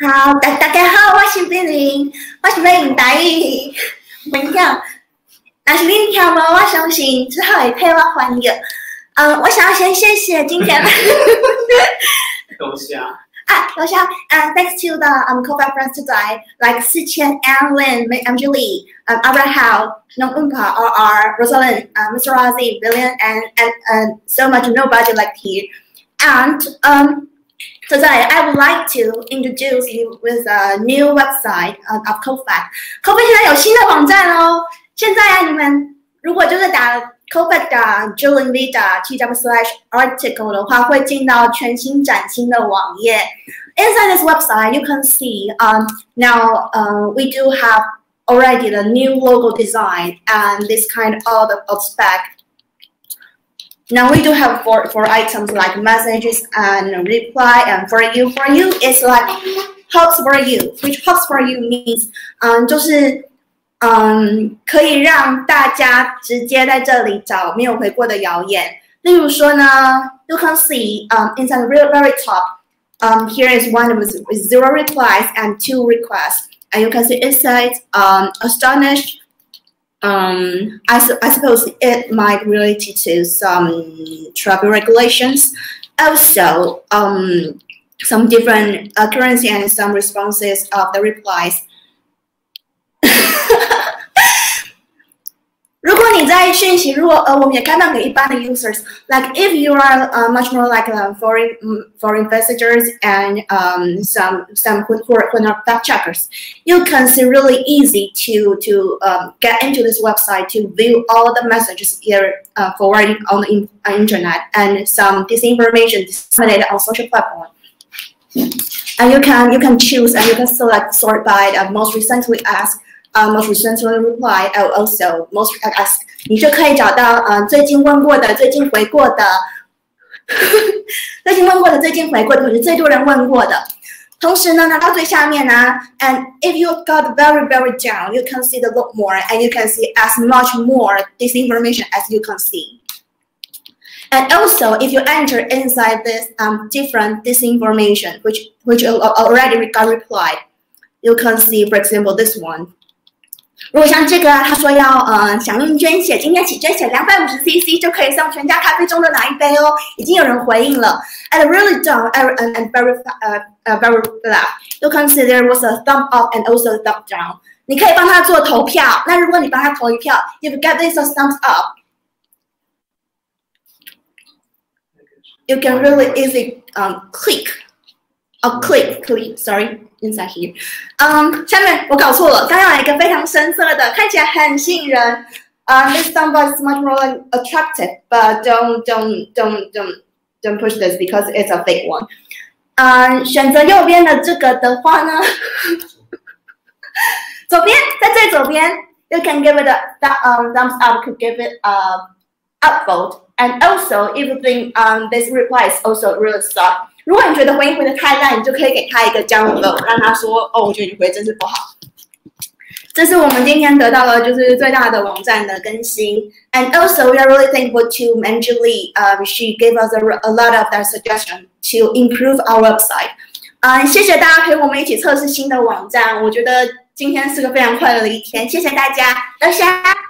好，大大家好，我是冰玲，我是要用台语分享。但是恁听无，我相信之后会配我翻译。嗯，我想要先谢谢今天。多谢。啊，楼下，uh, thanks to the um co-found friends today, like Si Chen, Anne Lin, Am Julie, um, Abraham, Nong Umpa, RR, Rosalind, uh, Mr. Razi, Billion, and, and, and so much nobody like here. And um, Today, I would like to introduce you with a new website of Cofacts. Cofacts 现在有新的网站哦。现在啊，你们如果就是打 Cofacts Julian Vida 去 w slash article 的话，会进到全新崭新的网页。Inside this website, you can see um, now uh, we do have already the new logo design and this kind of, of spec Now we do have four, four items like messages and reply and for you. For you, it's like helps for you, which helps for you means 嗯，就是嗯，可以让大家直接在这里找没有回过的谣言。例如说呢，you can see um inside the very very top um here is one with zero replies and two requests, and you can see it says um astonished. um, I, su I suppose it might relate to some travel regulations. Also, um, some different currency and some responses of the replies. 如果你在讯息，如果呃，我们也开放给一般的 users，like if you are uh, much more like uh, foreign foreign visitors and um, some some who, who, are, who are fact checkers, you can see really easy to to um, get into this website to view all the messages here uh, forwarding on the in, uh, internet and some disinformation disseminated on social platform. And you can you can choose and you can select sort by the most recently asked uh, most recently reply and also most asked，你就可以找到呃最近问过的、最近回过的、最近问过的、最近回过的，或者最多人问过的。同时呢，拿到最下面呢，and if you got very very down, you can see the look more and you can see as much more this information as you can see. And also, if you enter inside this um, different disinformation, which which already got replied, you can see, for example, this one. 如果像这个，他说要呃响应捐血，今天起捐血两百五十 CC 就可以送全家咖啡中的哪一杯哦，已经有人回应了。And really don't and and very uh very glad. You can see there was a thumb up and also a thumb down. 你可以帮他做投票。那如果你帮他投一票，you get this a thumbs up. You can really easy um click, a click click. Sorry. inside here。嗯，下面我搞错了，刚刚有一个非常深色的，看起来很吸引人。Uh, this soundbar is much more attractive, but don't don't don't don't don't push this because it's a fake one. 嗯，选择右边的这个的话呢，左边在最左边，you can give it a that um thumbs up, could give it a upvote, and also if you think um this reply is also really soft. 如果你觉得回应回的太烂，你就可以给他一个加油的，让他说哦，我觉得你回真是不好。这是我们今天得到的，就是最大的网站的更新。And also, we are really thankful to Manjuli. Um, she gave us a, a lot of that suggestion to improve our website. 嗯，谢谢大家陪我们一起测试新的网站。我觉得今天是个非常快乐的一天。谢谢大家，大家。